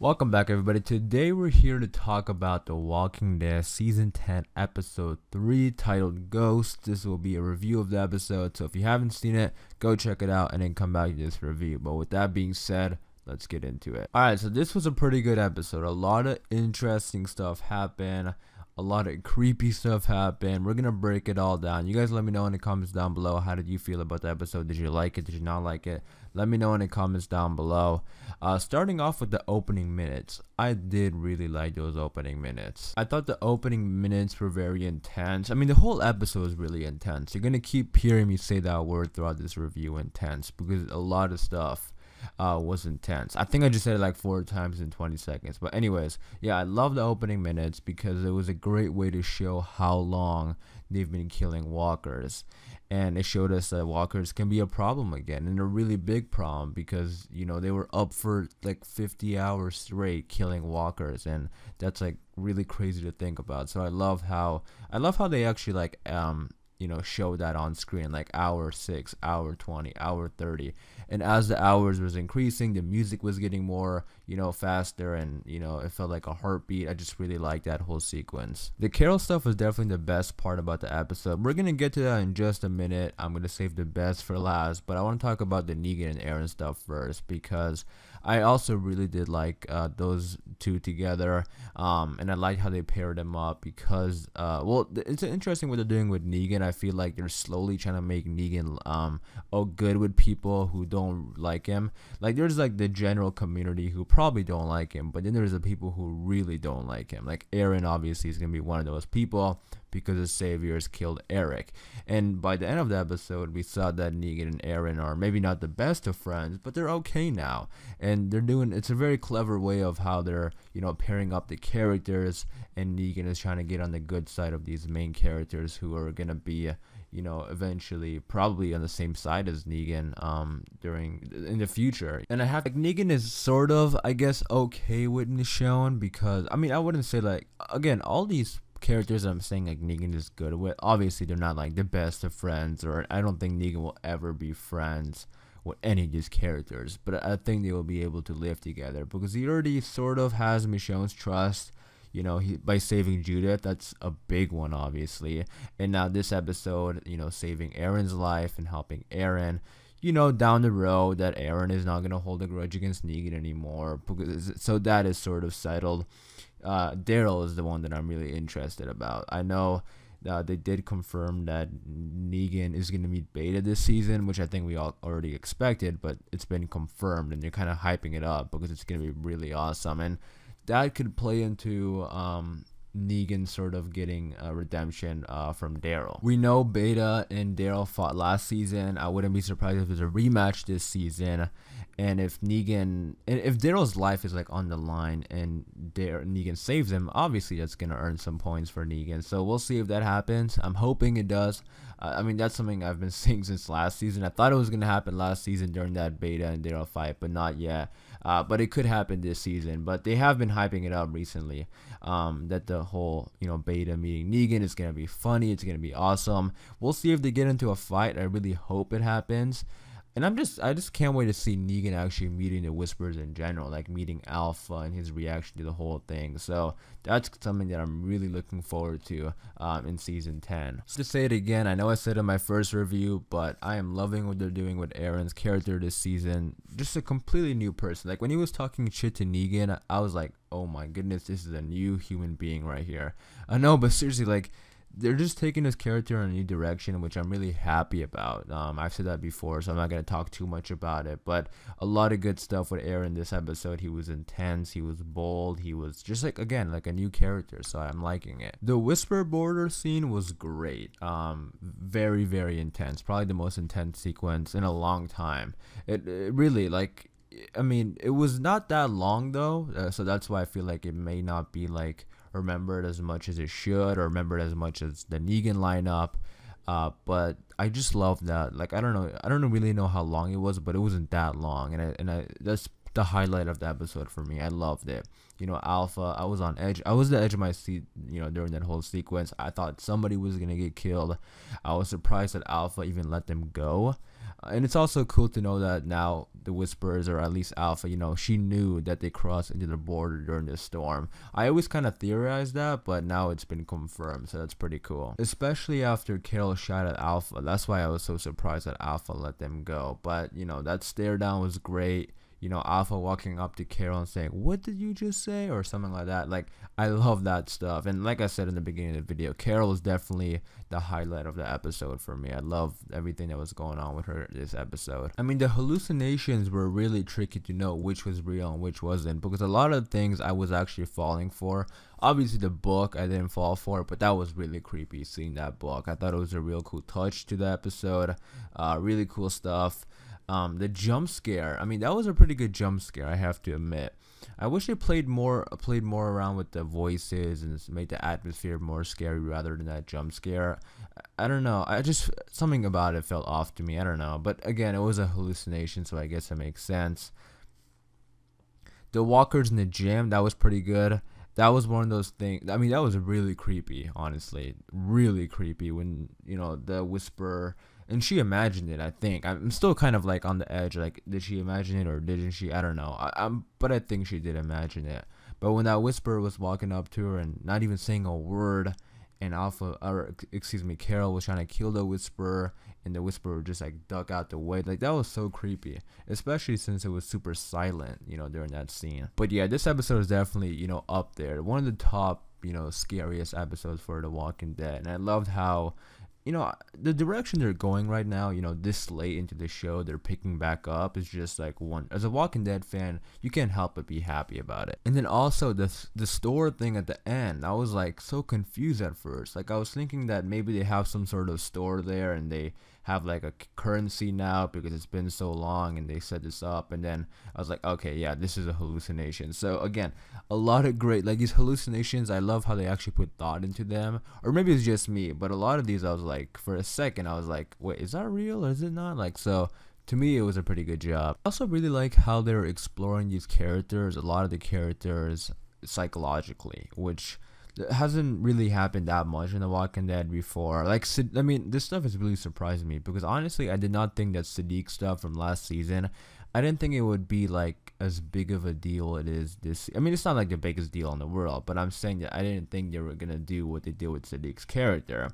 Welcome back, everybody. Today we're here to talk about The Walking Dead Season 10, Episode 3, titled Ghost. This will be a review of the episode, so if you haven't seen it, go check it out and then come back to this review. But with that being said, let's get into it. Alright, so this was a pretty good episode. A lot of interesting stuff happened a lot of creepy stuff happened. We're gonna break it all down. You guys let me know in the comments down below. How did you feel about the episode? Did you like it? Did you not like it? Let me know in the comments down below. Uh, starting off with the opening minutes, I did really like those opening minutes. I thought the opening minutes were very intense. I mean, the whole episode was really intense. You're gonna keep hearing me say that word throughout this review, intense, because a lot of stuff uh, was intense. I think I just said it like four times in 20 seconds. But anyways, yeah, I love the opening minutes because it was a great way to show how long they've been killing walkers. And it showed us that walkers can be a problem again and a really big problem because, you know, they were up for like 50 hours straight killing walkers. And that's like really crazy to think about. So I love how, I love how they actually like, um, you know show that on screen like hour 6 hour 20 hour 30 and as the hours was increasing the music was getting more you know faster and you know it felt like a heartbeat. I just really liked that whole sequence. The carol stuff was definitely the best part about the episode. We're gonna get to that in just a minute. I'm gonna save the best for last but i want to talk about the negan and aaron stuff first because I also really did like uh, those two together, um, and I like how they paired them up because, uh, well, it's interesting what they're doing with Negan. I feel like they're slowly trying to make Negan um, oh good with people who don't like him. Like there's like the general community who probably don't like him, but then there's the people who really don't like him. Like Aaron obviously is gonna be one of those people because the Saviors killed Eric. And by the end of the episode, we saw that Negan and Aaron are maybe not the best of friends, but they're okay now. And they're doing it's a very clever way of how they're, you know, pairing up the characters and Negan is trying to get on the good side of these main characters who are going to be you know, eventually probably on the same side as Negan um during in the future. And I have like Negan is sort of I guess okay with Michonne because I mean I wouldn't say like again all these characters that I'm saying like Negan is good with. Obviously, they're not like the best of friends, or I don't think Negan will ever be friends with any of these characters. But I think they will be able to live together because he already sort of has Michonne's trust. You know, he by saving Judith, that's a big one, obviously. And now this episode, you know, saving Aaron's life and helping Aaron you know, down the road that Aaron is not gonna hold a grudge against Negan anymore. Because so that is sort of settled uh, Daryl is the one that I'm really interested about. I know uh, they did confirm that Negan is going to meet Beta this season, which I think we all already expected, but it's been confirmed and they're kind of hyping it up because it's going to be really awesome. And that could play into um, Negan sort of getting a redemption uh, from Daryl. We know Beta and Daryl fought last season. I wouldn't be surprised if there's a rematch this season and if Negan, if Daryl's life is like on the line and Dar- Negan saves him, obviously that's gonna earn some points for Negan. So we'll see if that happens. I'm hoping it does. Uh, I mean, that's something I've been seeing since last season. I thought it was gonna happen last season during that Beta and Daryl fight, but not yet. Uh, but it could happen this season. But they have been hyping it up recently. Um, that the whole you know Beta meeting Negan is gonna be funny. It's gonna be awesome. We'll see if they get into a fight. I really hope it happens. And I'm just, I just can't wait to see Negan actually meeting the Whispers in general, like meeting Alpha and his reaction to the whole thing. So that's something that I'm really looking forward to um, in season 10. So to say it again, I know I said in my first review, but I am loving what they're doing with Aaron's character this season. Just a completely new person. Like when he was talking shit to Negan, I was like, oh my goodness, this is a new human being right here. I know, but seriously, like they're just taking this character in a new direction, which I'm really happy about. Um, I've said that before, so I'm not gonna talk too much about it. But a lot of good stuff with Aaron in this episode. He was intense, he was bold, he was just like again like a new character. So I'm liking it. The Whisper border scene was great. Um, very very intense. Probably the most intense sequence in a long time. It, it really like. I mean, it was not that long though, uh, so that's why I feel like it may not be like remembered as much as it should or remembered as much as the Negan lineup. Uh, but I just love that. Like I don't know, I don't really know how long it was, but it wasn't that long, and I, and I, that's the highlight of the episode for me. I loved it. You know, Alpha. I was on edge. I was the edge of my seat. You know, during that whole sequence, I thought somebody was gonna get killed. I was surprised that Alpha even let them go. And it's also cool to know that now the Whisperers, or at least Alpha, you know, she knew that they crossed into the border during this storm. I always kind of theorized that, but now it's been confirmed, so that's pretty cool. Especially after Carol shot at Alpha. That's why I was so surprised that Alpha let them go. But, you know, that stare down was great you know, Alpha walking up to Carol and saying, What did you just say? or something like that. Like, I love that stuff. And like I said in the beginning of the video, Carol is definitely the highlight of the episode for me. I love everything that was going on with her this episode. I mean, the hallucinations were really tricky to know which was real and which wasn't because a lot of things I was actually falling for. Obviously, the book I didn't fall for, but that was really creepy seeing that book. I thought it was a real cool touch to the episode. Uh, really cool stuff. Um, the jump scare, I mean, that was a pretty good jump scare, I have to admit. I wish they played more played more around with the voices and made the atmosphere more scary rather than that jump scare. I don't know. I just something about it felt off to me. I don't know. But again, it was a hallucination, so I guess it makes sense. The walkers in the gym, that was pretty good. That was one of those things. I mean, that was really creepy, honestly. Really creepy when, you know, the whisper and she imagined it. I think I'm still kind of like on the edge. Like, did she imagine it or didn't she? I don't know. I, am but I think she did imagine it. But when that whisperer was walking up to her and not even saying a word, and Alpha, or excuse me, Carol was trying to kill the whisperer, and the whisperer just like duck out the way. Like that was so creepy, especially since it was super silent, you know, during that scene. But yeah, this episode is definitely you know up there, one of the top you know scariest episodes for The Walking Dead, and I loved how you know the direction they're going right now you know this late into the show they're picking back up is just like one as a walking dead fan you can't help but be happy about it. And then also the the store thing at the end i was like so confused at first. Like i was thinking that maybe they have some sort of store there and they have like a currency now because it's been so long and they set this up. And then I was like okay yeah this is a hallucination. So again a lot of great like these hallucinations I love how they actually put thought into them. Or maybe it's just me but a lot of these I was like for a second I was like wait is that real or is it not? Like so to me it was a pretty good job. I also really like how they're exploring these characters, a lot of the characters psychologically, which it hasn't really happened that much in The Walking Dead before. Like, I mean, this stuff has really surprised me because honestly, I did not think that Siddiq stuff from last season. I didn't think it would be like as big of a deal it is this. I mean, it's not like the biggest deal in the world, but I'm saying that I didn't think they were gonna do what they did with Siddiq's character,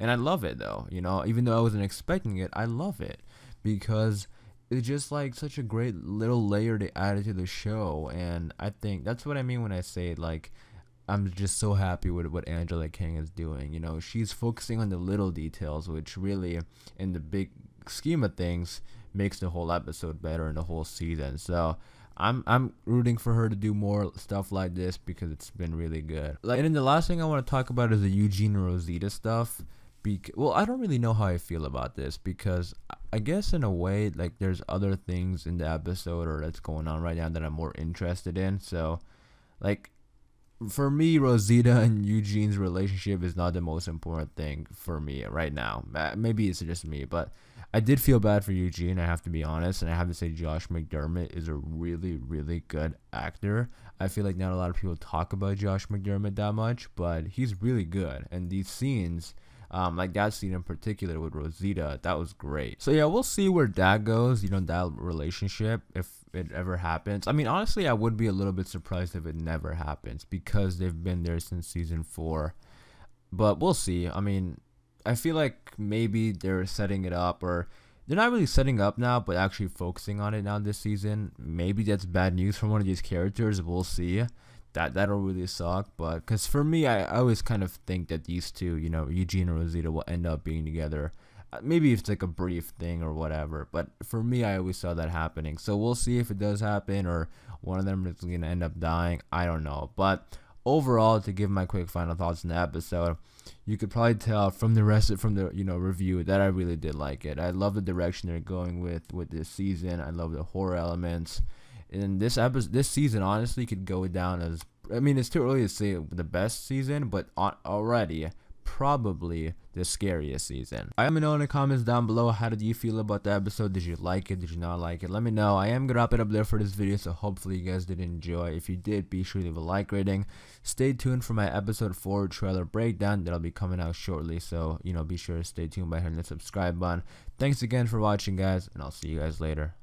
and I love it though. You know, even though I wasn't expecting it, I love it because it's just like such a great little layer they added to the show, and I think that's what I mean when I say like I'm just so happy with what Angela Kang is doing. You know, she's focusing on the little details, which really, in the big scheme of things, makes the whole episode better and the whole season. So I'm I'm rooting for her to do more stuff like this because it's been really good. Like, and then the last thing I want to talk about is the Eugene Rosita stuff. Bec- well, I don't really know how I feel about this because I guess in a way, like there's other things in the episode or that's going on right now that I'm more interested in. So, like for me, Rosita and Eugene's relationship is not the most important thing for me right now. Uh, maybe it's just me, but I did feel bad for Eugene. I have to be honest, and I have to say Josh McDermitt is a really, really good actor. I feel like not a lot of people talk about Josh McDermitt that much, but he's really good. And these scenes um, like that scene in particular with Rosita, that was great. So yeah, we'll see where that goes. You know, that relationship if it ever happens. I mean, honestly, I would be a little bit surprised if it never happens because they've been there since season four. But we'll see. I mean, I feel like maybe they're setting it up or they're not really setting up now, but actually focusing on it now this season. Maybe that's bad news for one of these characters. We'll see that that'll really suck. But because for me, I, I always kind of think that these two, you know, Eugene and Rosita, will end up being together. Uh, maybe it's like a brief thing or whatever. But for me, I always saw that happening. So we'll see if it does happen or one of them is gonna end up dying. I don't know. But overall, to give my quick final thoughts on the episode, you could probably tell from the rest of from the you know review that I really did like it. I love the direction they're going with with this season. I love the horror elements and this episode, this season, honestly, could go down as I mean, it's too early to say the best season, but already probably the scariest season. I me know in the comments down below how did you feel about the episode? Did you like it? Did you not like it? Let me know. I am gonna wrap it up there for this video, so hopefully you guys did enjoy. If you did, be sure to leave a like rating. Stay tuned for my episode 4 trailer breakdown that'll be coming out shortly, so you know be sure to stay tuned by hitting the subscribe button. Thanks again for watching guys, and I'll see you guys later.